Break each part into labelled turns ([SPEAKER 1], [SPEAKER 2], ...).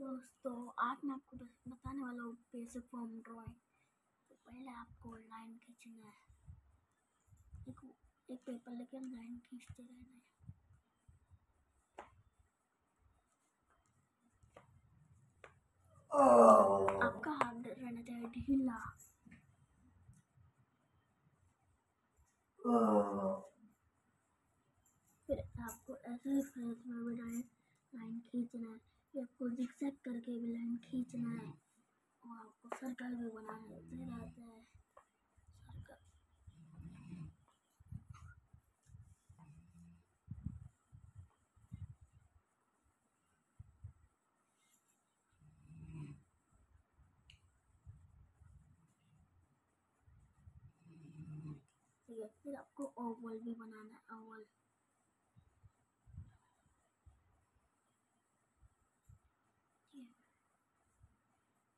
[SPEAKER 1] दोस्तों आज मैं आपको बताने वाला हूँ बेसिक फॉर्म ड्राइंग तो पहले आपको लाइन खींचना है। एक एक पेपर लेकर लाइन खींचते रहना है। आपका हाथ रहना चाहिए ढीला। फिर आपको ऐसे में बनाए लाइन खींचना है। फिर आपको जिक्सैक करके भी लाइन खींचना है और आपको सर्कल भी बनाने हैं। ठीक है, फिर आपको ओवल भी बनाना है ओवल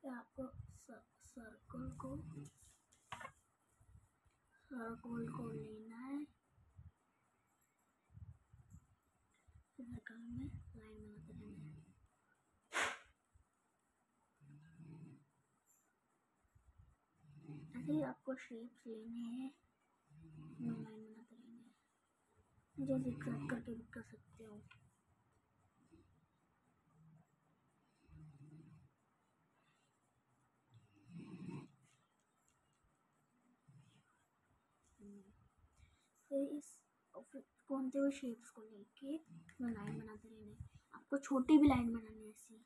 [SPEAKER 1] फिर आपको सर्कल को सर्कल को लेना है सर्कल में लाइन बनाते रहना है ऐसे ही आपको शेप्स लेने हैं लाइन बनाते रहेंगे जो ज़िक्र करके भी कर सकते हो फिर इस फिर कौन से भी शेप्स को लेके मैं लाइन बनाते रहने। आपको छोटी भी लाइन बनानी है ऐसी।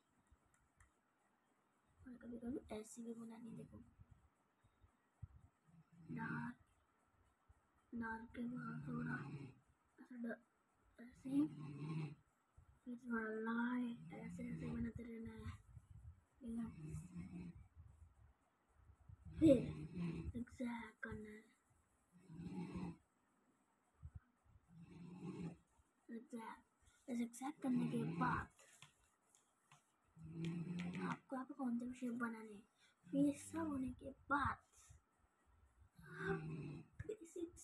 [SPEAKER 1] और कभी कभी ऐसी भी बनानी देखो। नार डार्क के बाद थोड़ा ऐसा ऐसे फिर थोड़ा लाइट ऐसे ऐसे बनाते रहना है। फिर एग्जैक्ट करना है। एग्जैक्ट करने के बाद आपको आपको कौन सा शेप बनाने फिर सब होने के बाद सीख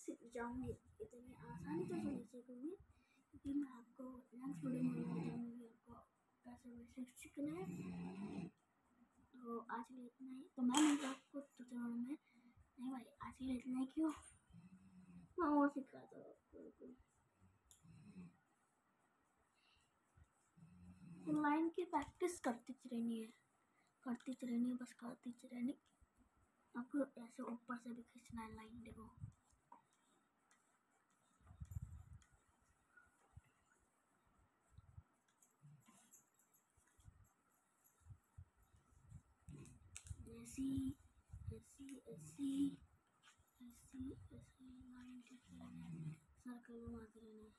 [SPEAKER 1] इतनी आसानी से क्योंकि मैं आपको नेक्स्ट वीडियो में आपको कैसे सीखना है। तो आज के लिए इतना ही। तो मैं मिलता आपको नहीं भाई, आज के लिए इतना ही क्यों? मैं और हूँ आपको लाइन की प्रैक्टिस करती रहनी है करती रहनी है बस करती रहनी आपको ऐसे ऊपर से भी खींचना है लाइन देखो ऐसी ऐसी ऐसी ऐसी ऐसी लाइन खींच रहना सर्कल घुमाते रहना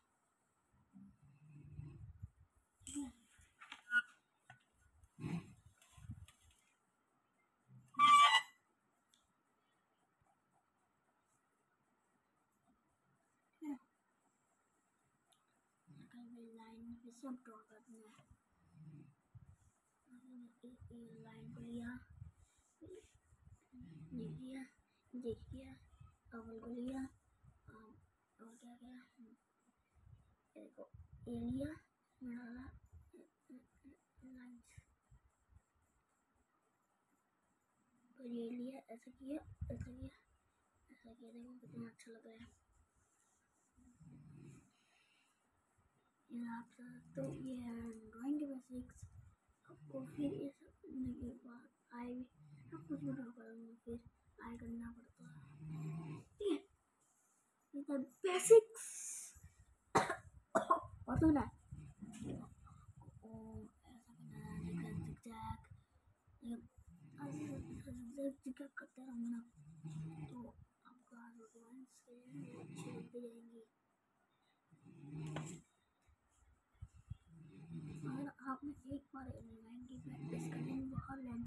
[SPEAKER 1] ठीक है पे सब ड्रॉ करना है लाइन को लिया ये किया ये किया अवल को लिया और क्या क्या देखो ये लिया डाला लाइन्स और ये लिया ऐसा किया ऐसा किया ऐसा किया देखो कितना अच्छा लग रहा है आप तो ये है ड्राइंग बेसिक्स आपको फिर ये के बाद आई सब कुछ भी ड्रॉ करूँगा फिर आई करना पड़ता है। ठीक है? बेसिक्स और तो ना करते रहूँगा तो आपको स्किल अच्छी लगती जाएँगी अगर आपने एक बार लाइन की प्रैक्टिस कर ली बहुत लाइन से जाएँगे तो मेरे देखो क्या चीज़ें हो गई जिक्सैक कर सकते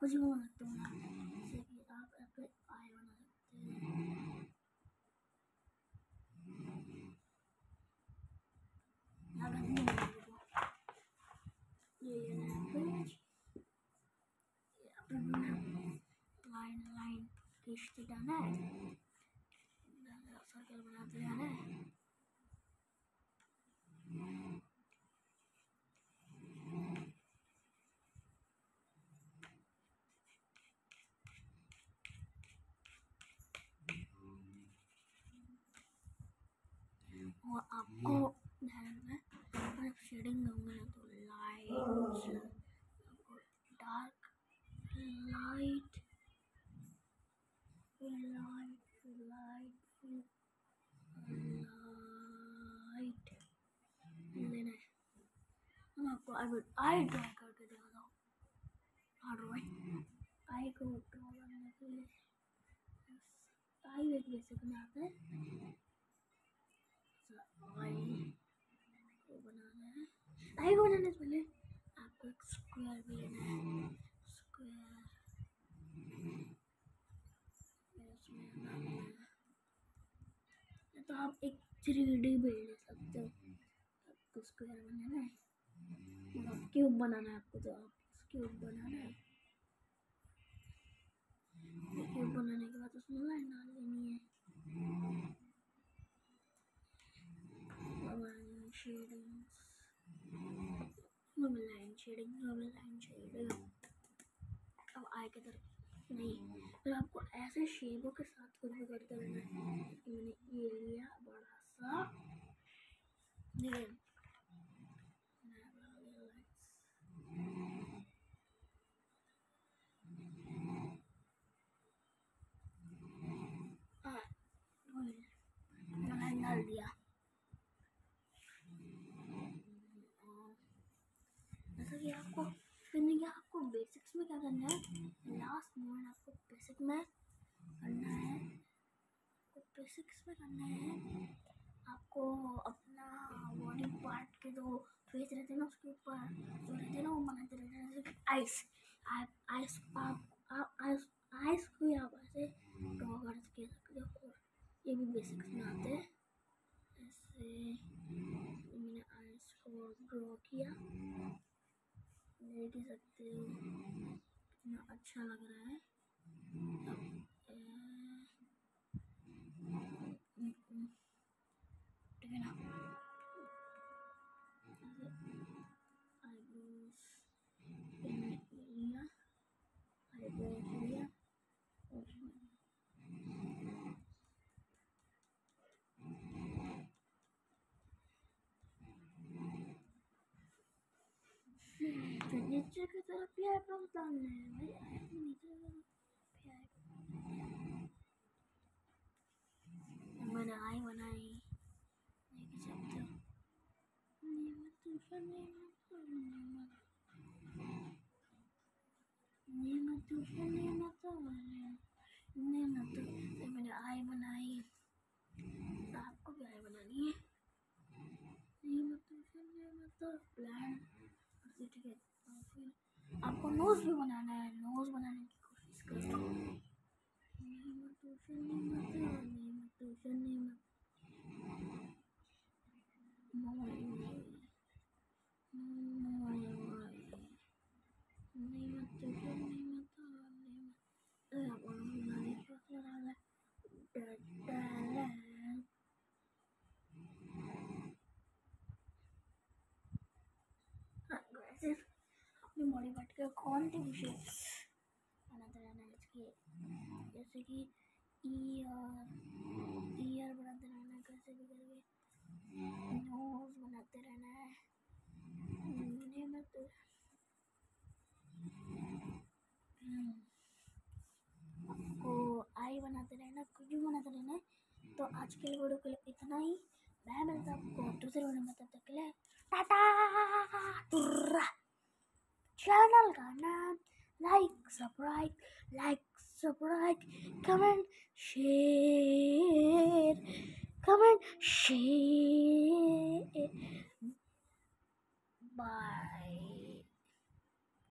[SPEAKER 1] कुछ भी बना सकते हो जैसे कि आप ऐसे आई बना सकते हैं ये लेना है अपना लाइन लाइन खींचते जाना है सर्कल बनाते जाना है और आपको ध्यान में अगर शेडिंग दूँगा तो light dark light light light light लेना है हम आपको आई आई ड्रा करके दिखाता हूँ। हाँ। ड्राइंग आई को ड्रा करने के लिए आई एक बेसिक में आता है। बनाना है पहले आपको एक स्क्वायर भी लेना है स्क्वायर तो आप एक थ्री डी ले सकते हो आपको स्क्वायर बनाना है क्यूब बनाना है आपको तो आप क्यूब बनाना है क्यूब बनाने के बाद उसमें लाइन डाल शेडिंग नॉर्मल लाइन शेडिंग अब आए के तरफ़ नहीं। फिर आपको ऐसे शेपों के साथ कुछ भी करते रहना है। मैंने ये लिया बड़ा सा। ये डाल दिया जैसा कि आपको फिर नहीं आपको बेसिक्स में क्या करना है। लास्ट मोमेंट आपको बेसिक में करना है। आपको बेसिक्स में करना है। आपको अपना बॉडी पार्ट के जो फेस रहते हैं ना, उसके ऊपर जो रहते हैं ना, वो बनाते रहते हैं। जैसे आइस आइस आप आइस आइस को आप ऐसे ड्रॉ कर सकते हो। ये भी बेसिक्स में आते हैं। ऐसे मैंने आइस को ड्रॉ किया। देख ही सकते हो। कितना अच्छा लग रहा है। नीचे की तरफ़ भी आईब्रोज डालने हैं भाई नीचे की तरफ़ भी आईब्रोज मैंने आई बनाई देख सकते हो नेमत तुषा नेमत नेमत तुषा नेमत नेमत मैंने आई बनाई आपको भी आई बनानी है नेमत तुषा नेमत प्लान ठीक है आपको नोज़ भी बनाना है नोज़ बनाने की कोशिश करो अपनी बॉडी पार्ट के कौन सी विषय बनाते रहना इसके। जैसे कि ईयर ईयर बनाते रहना है, कैसे भी करके। नोज़ बनाते रहना है। ये मत। आपको आई बनाते रहना कुछ भी बनाते रहना है। तो आज के वीडियो के लिए इतना ही। मैं मिलता हूँ आपको दूसरे वीडियो में, तब तक के लिए। Tata! channel gana like subscribe like subscribe. Comment share. Comment share. Bye.